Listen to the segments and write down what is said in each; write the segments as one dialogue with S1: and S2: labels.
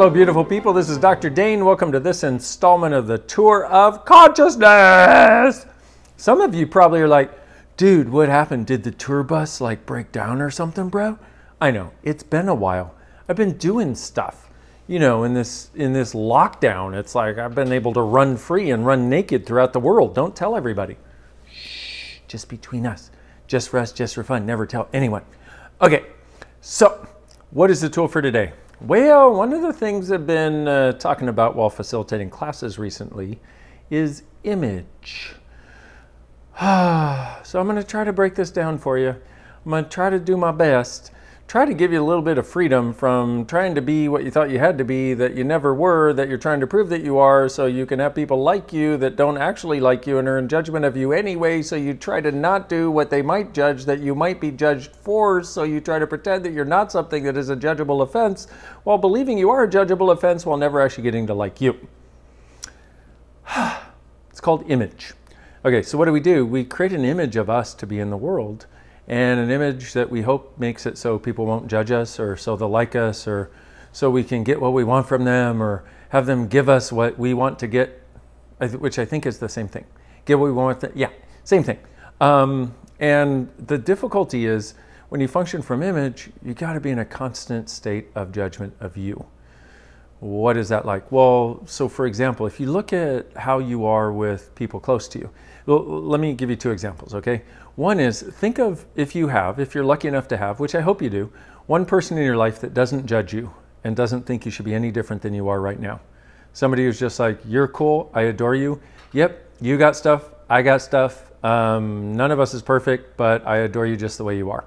S1: Hello, beautiful people. This is Dr. Dain. Welcome to this installment of the Tour of Consciousness. Some of you probably are like, dude, what happened? Did the tour bus like break down or something, bro? I know, it's been a while. I've been doing stuff. You know, in this in this lockdown, it's like I've been able to run free and run naked throughout the world. Don't tell everybody. Shh, just between us. Just for us, just for fun. Never tell anyone. Okay, so what is the tool for today? Well, one of the things I've been uh, talking about while facilitating classes recently is image. so I'm going to try to break this down for you. I'm going to try to do my best try to give you a little bit of freedom from trying to be what you thought you had to be that you never were, that you're trying to prove that you are, so you can have people like you that don't actually like you and are in judgment of you anyway. So you try to not do what they might judge that you might be judged for. So you try to pretend that you're not something that is a judgeable offense while believing you are a judgeable offense while never actually getting to like you. it's called image. Okay, so what do we do? We create an image of us to be in the world and an image that we hope makes it so people won't judge us or so they'll like us or so we can get what we want from them or have them give us what we want to get, which I think is the same thing. Get what we want. Yeah, same thing. Um, and the difficulty is when you function from image, you got to be in a constant state of judgment of you. What is that like? Well, so for example, if you look at how you are with people close to you, well, let me give you two examples, okay? One is think of if you have, if you're lucky enough to have, which I hope you do, one person in your life that doesn't judge you and doesn't think you should be any different than you are right now. Somebody who's just like, you're cool, I adore you. Yep, you got stuff, I got stuff. Um, none of us is perfect, but I adore you just the way you are.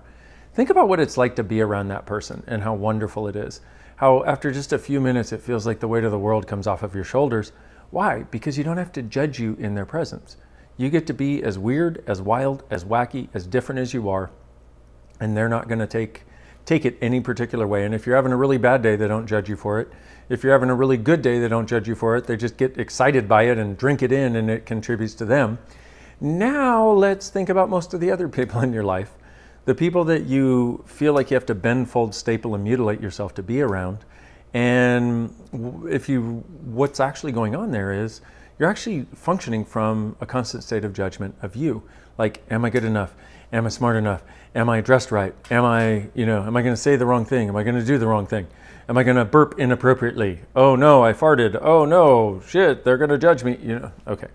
S1: Think about what it's like to be around that person and how wonderful it is how after just a few minutes it feels like the weight of the world comes off of your shoulders. Why? Because you don't have to judge you in their presence. You get to be as weird, as wild, as wacky, as different as you are, and they're not going to take take it any particular way. And if you're having a really bad day, they don't judge you for it. If you're having a really good day, they don't judge you for it. They just get excited by it and drink it in and it contributes to them. Now let's think about most of the other people in your life the people that you feel like you have to bend, fold, staple, and mutilate yourself to be around. And if you, what's actually going on there is you're actually functioning from a constant state of judgment of you. Like, am I good enough? Am I smart enough? Am I dressed right? Am I, you know, am I going to say the wrong thing? Am I going to do the wrong thing? Am I going to burp inappropriately? Oh no, I farted. Oh no, shit, they're going to judge me. You know, okay.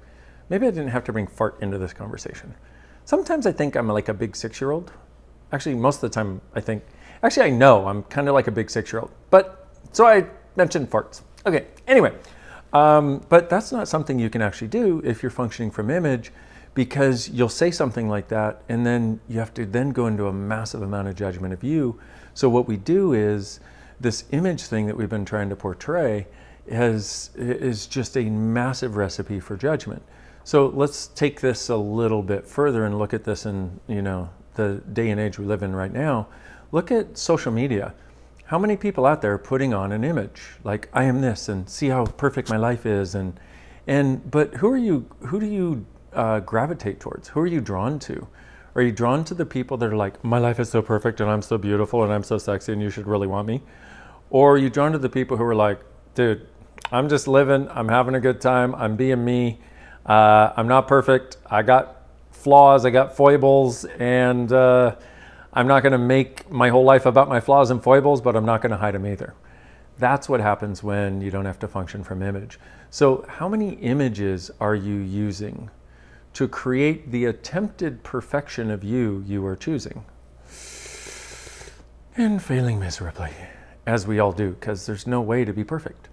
S1: Maybe I didn't have to bring fart into this conversation. Sometimes I think I'm like a big six year old Actually, most of the time, I think, actually, I know I'm kind of like a big six year old. But so I mentioned farts. Okay, anyway, um, but that's not something you can actually do if you're functioning from image because you'll say something like that and then you have to then go into a massive amount of judgment of you. So what we do is this image thing that we've been trying to portray has, is just a massive recipe for judgment. So let's take this a little bit further and look at this in, you know, the day and age we live in right now, look at social media. How many people out there are putting on an image like I am this and see how perfect my life is and and but who are you who do you uh, gravitate towards? Who are you drawn to? Are you drawn to the people that are like my life is so perfect and I'm so beautiful and I'm so sexy and you should really want me? Or are you drawn to the people who are like, dude, I'm just living, I'm having a good time, I'm being me, uh, I'm not perfect, I got flaws, I got foibles, and uh, I'm not going to make my whole life about my flaws and foibles, but I'm not going to hide them either. That's what happens when you don't have to function from image. So, how many images are you using to create the attempted perfection of you you are choosing? And failing miserably, as we all do, because there's no way to be perfect.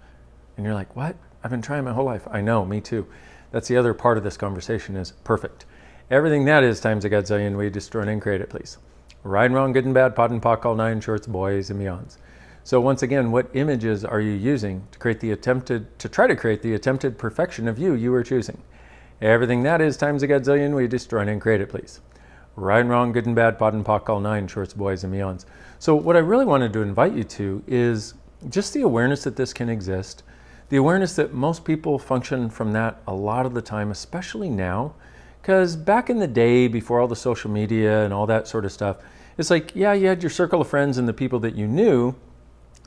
S1: And you're like, what? I've been trying my whole life. I know, me too. That's the other part of this conversation is perfect. Everything that is times a godzillion, we destroy and create it, please. Right and wrong, good and bad, POD and POC, all nine shorts, boys and beyonds. So once again, what images are you using to create the attempted, to try to create the attempted perfection of you you are choosing? Everything that is times a godzillion, we destroy and create it, please. Right and wrong, good and bad, POD and POC, all nine shorts, boys and beyonds. So what I really wanted to invite you to is just the awareness that this can exist, the awareness that most people function from that a lot of the time, especially now, because back in the day, before all the social media and all that sort of stuff, it's like, yeah, you had your circle of friends and the people that you knew,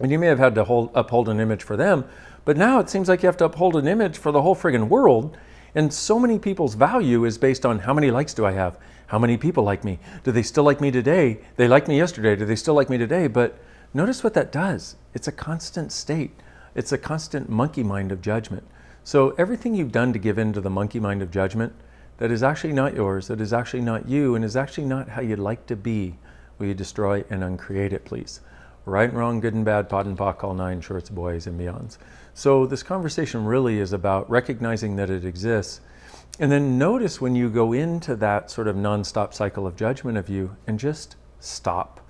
S1: And you may have had to hold, uphold an image for them, but now it seems like you have to uphold an image for the whole friggin' world. And so many people's value is based on how many likes do I have? How many people like me? Do they still like me today? They liked me yesterday. Do they still like me today? But notice what that does. It's a constant state. It's a constant monkey mind of judgment. So everything you've done to give in to the monkey mind of judgment that is actually not yours, that is actually not you, and is actually not how you'd like to be, will you destroy and uncreate it, please? Right and wrong, good and bad, POD and POC, all nine shorts, boys and beyonds. So this conversation really is about recognizing that it exists. And then notice when you go into that sort of nonstop cycle of judgment of you and just stop.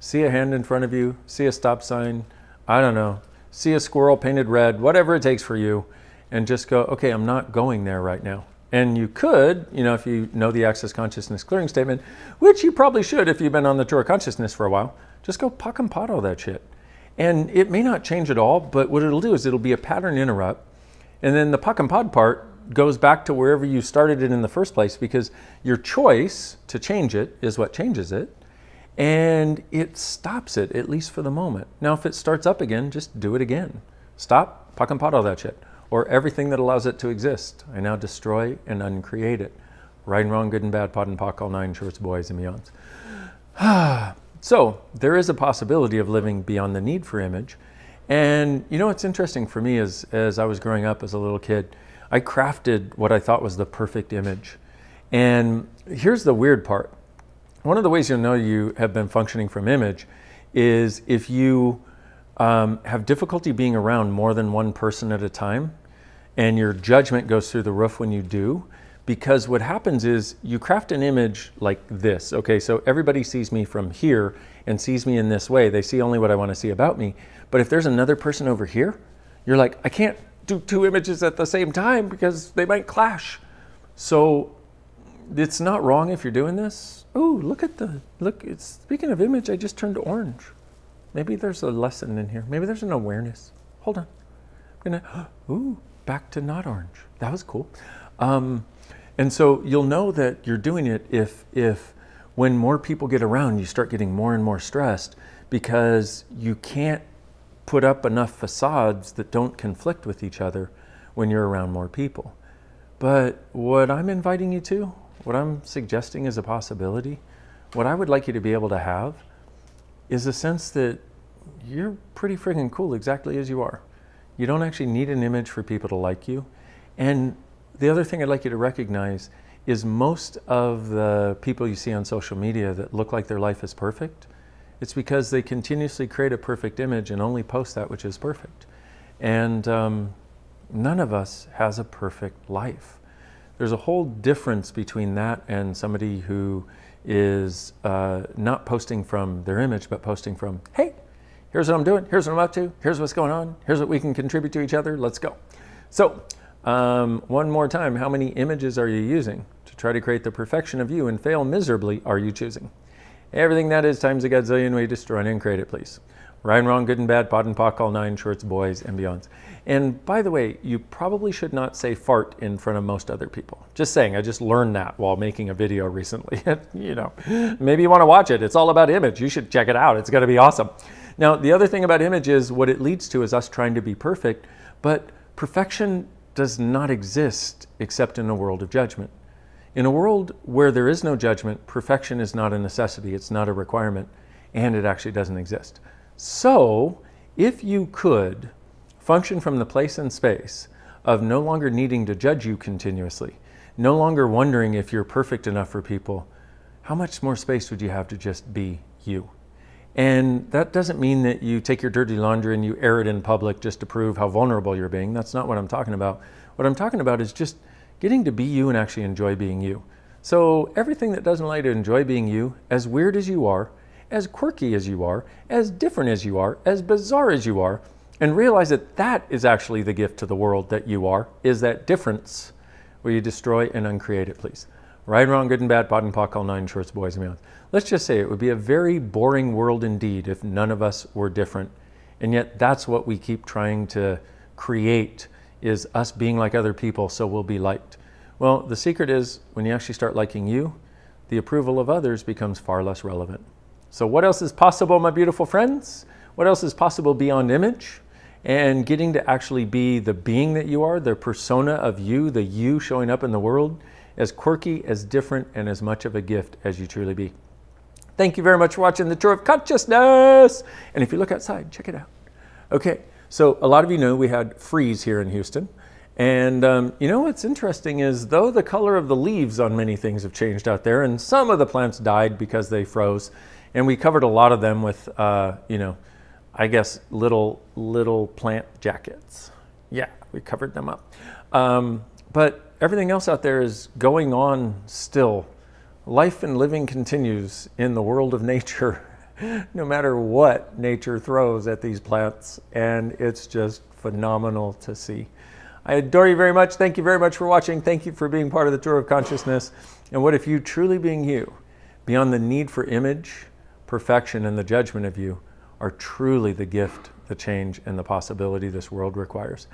S1: See a hand in front of you, see a stop sign, I don't know, see a squirrel painted red, whatever it takes for you, and just go, okay, I'm not going there right now. And you could, you know, if you know the Access Consciousness Clearing Statement, which you probably should if you've been on the tour of consciousness for a while, just go POC and POD all that shit. And it may not change at all, but what it'll do is it'll be a pattern interrupt. And then the POC and POD part goes back to wherever you started it in the first place because your choice to change it is what changes it. And it stops it, at least for the moment. Now, if it starts up again, just do it again. Stop, POC and POD all that shit. Or everything that allows it to exist. I now destroy and uncreate it. Right and wrong, good and bad, POD and POC, all nine shorts, boys and beyonds. So there is a possibility of living beyond the need for image. And you know what's interesting for me is as I was growing up as a little kid, I crafted what I thought was the perfect image. And here's the weird part. One of the ways you'll know you have been functioning from image is if you um, have difficulty being around more than one person at a time, and your judgment goes through the roof when you do, because what happens is you craft an image like this. Okay, so everybody sees me from here and sees me in this way. They see only what I want to see about me. But if there's another person over here, you're like, I can't do two images at the same time because they might clash. So it's not wrong if you're doing this. Oh, look at the look. It's speaking of image, I just turned orange. Maybe there's a lesson in here. Maybe there's an awareness. Hold on. I'm gonna ooh, back to not orange. That was cool. Um, and so you'll know that you're doing it if, if when more people get around, you start getting more and more stressed because you can't put up enough facades that don't conflict with each other when you're around more people. But what I'm inviting you to, what I'm suggesting is a possibility, what I would like you to be able to have is a sense that you're pretty freaking cool exactly as you are. You don't actually need an image for people to like you. And the other thing I'd like you to recognize is most of the people you see on social media that look like their life is perfect, it's because they continuously create a perfect image and only post that which is perfect. And um, none of us has a perfect life. There's a whole difference between that and somebody who is uh, not posting from their image, but posting from, hey, here's what I'm doing, here's what I'm up to, here's what's going on, here's what we can contribute to each other, let's go. So um, one more time, how many images are you using to try to create the perfection of you and fail miserably are you choosing? Everything that is times a godzillion, we destroy and create it, please. And wrong, good and bad, POD and POC, all nine, shorts, boys, and beyonds. And by the way, you probably should not say fart in front of most other people. Just saying, I just learned that while making a video recently. you know, maybe you want to watch it. It's all about image. You should check it out. It's going to be awesome. Now, the other thing about image is what it leads to is us trying to be perfect, but perfection does not exist except in a world of judgment. In a world where there is no judgment, perfection is not a necessity, it's not a requirement, and it actually doesn't exist. So, if you could function from the place and space of no longer needing to judge you continuously, no longer wondering if you're perfect enough for people, how much more space would you have to just be you? And that doesn't mean that you take your dirty laundry and you air it in public just to prove how vulnerable you're being. That's not what I'm talking about. What I'm talking about is just getting to be you and actually enjoy being you. So everything that doesn't allow you to enjoy being you, as weird as you are, as quirky as you are, as different as you are, as bizarre as you are, and realize that that is actually the gift to the world that you are, is that difference where you destroy and uncreate it, please. Right, wrong, good and bad, POD and POC, all nine shorts, boys and beyond. Let's just say it would be a very boring world indeed if none of us were different. And yet that's what we keep trying to create is us being like other people so we'll be liked. Well, the secret is when you actually start liking you, the approval of others becomes far less relevant. So what else is possible, my beautiful friends? what else is possible beyond image? And getting to actually be the being that you are, the persona of you, the you showing up in the world, as quirky, as different, and as much of a gift as you truly be. Thank you very much for watching the Tour of Consciousness. And if you look outside, check it out. Okay, so a lot of you know we had freeze here in Houston. And um, you know what's interesting is though the color of the leaves on many things have changed out there, and some of the plants died because they froze, and we covered a lot of them with, uh, you know, I guess little little plant jackets. Yeah, we covered them up. Um, but everything else out there is going on still. Life and living continues in the world of nature, no matter what nature throws at these plants, and it's just phenomenal to see. I adore you very much. Thank you very much for watching. Thank you for being part of the Tour of Consciousness. And what if you truly being you, beyond the need for image, perfection, and the judgment of you, are truly the gift, the change, and the possibility this world requires.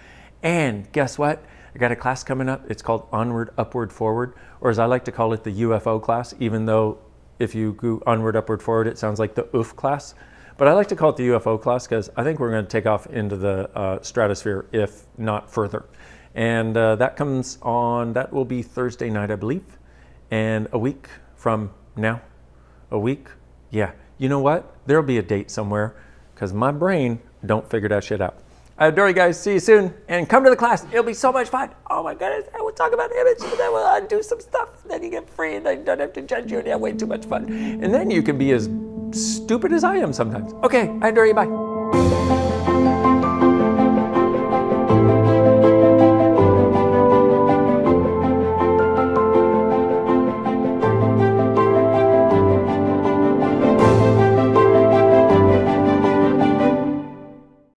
S1: And guess what? I got a class coming up. It's called Onward, Upward, Forward, or as I like to call it, the UFO class, even though if you go onward, upward, forward, it sounds like the OOF class. But I like to call it the UFO class because I think we're going to take off into the uh, stratosphere, if not further. And uh, that comes on, that will be Thursday night, I believe. And a week from now, a week, yeah. You know what? There'll be a date somewhere because my brain don't figure that shit out. I adore you guys. See you soon. And come to the class. It'll be so much fun. Oh my goodness. I will talk about image and then we'll uh, undo some stuff. And then you get free and I don't have to judge you and you have way too much fun. And then you can be as stupid as I am sometimes. Okay. I adore you. Bye.